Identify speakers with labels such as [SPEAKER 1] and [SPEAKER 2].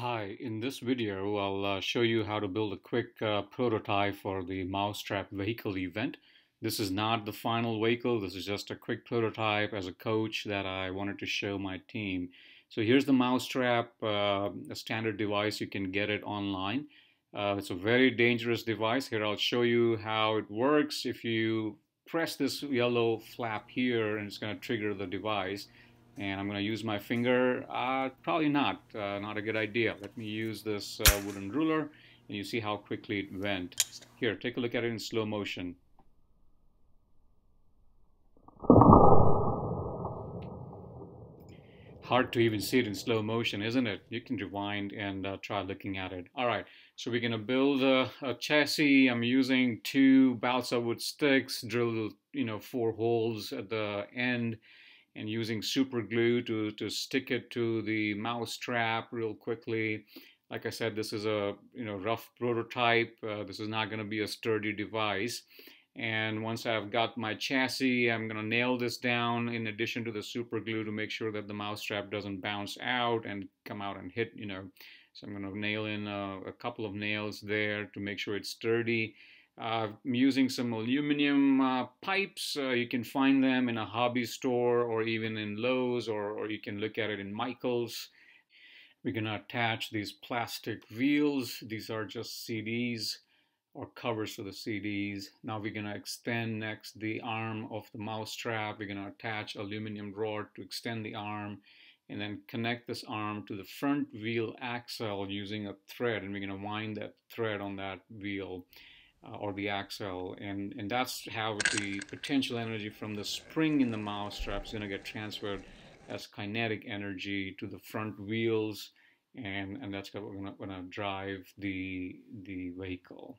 [SPEAKER 1] Hi, in this video I'll uh, show you how to build a quick uh, prototype for the Mousetrap vehicle event. This is not the final vehicle, this is just a quick prototype as a coach that I wanted to show my team. So here's the Mousetrap, uh, a standard device, you can get it online. Uh, it's a very dangerous device. Here I'll show you how it works. If you press this yellow flap here and it's going to trigger the device and I'm going to use my finger. Uh, probably not, uh, not a good idea. Let me use this uh, wooden ruler and you see how quickly it went. Here, take a look at it in slow motion. Hard to even see it in slow motion, isn't it? You can rewind and uh, try looking at it. All right, so we're going to build a, a, chassis. I'm using two balsa wood sticks, drill you know, four holes at the end and using super glue to, to stick it to the mouse trap real quickly. Like I said, this is a you know rough prototype. Uh, this is not going to be a sturdy device. And once I've got my chassis, I'm going to nail this down in addition to the super glue to make sure that the mouse trap doesn't bounce out and come out and hit, you know. So I'm going to nail in a, a couple of nails there to make sure it's sturdy. I'm using some aluminum uh, pipes. Uh, you can find them in a hobby store or even in Lowe's, or, or you can look at it in Michael's. We're going to attach these plastic wheels. These are just CDs or covers for the CDs. Now we're going to extend next the arm of the mouse trap. We're going to attach aluminum rod to extend the arm and then connect this arm to the front wheel axle using a thread and we're going to wind that thread on that wheel uh, or the axle and and that's how the potential energy from the spring in the mousetrap is going to get transferred as kinetic energy to the front wheels and and that's going to drive the the vehicle